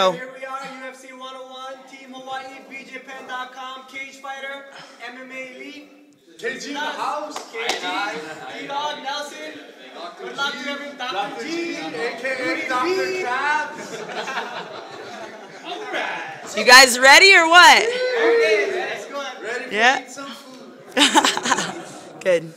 Oh. Here we are, UFC 101, Team Hawaii, BJPenn.com, Cage Fighter, MMA Elite. KG in the house. KG, D-Dog, Nelson. Good luck to everyone. Dr. G, AKA Dr. Krabs. You guys ready or what? Ready. let's go. Ready for Yeah. some food. Good.